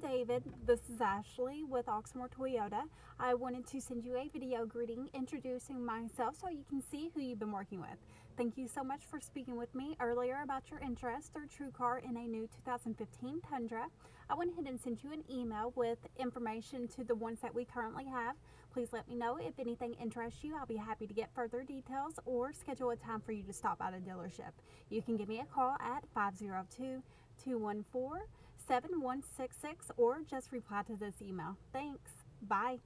David. This is Ashley with Oxmoor Toyota. I wanted to send you a video greeting introducing myself so you can see who you've been working with. Thank you so much for speaking with me earlier about your interest or TrueCar in a new 2015 Tundra. I went ahead and sent you an email with information to the ones that we currently have. Please let me know if anything interests you. I'll be happy to get further details or schedule a time for you to stop at a dealership. You can give me a call at 502 214 7166 or just reply to this email. Thanks. Bye.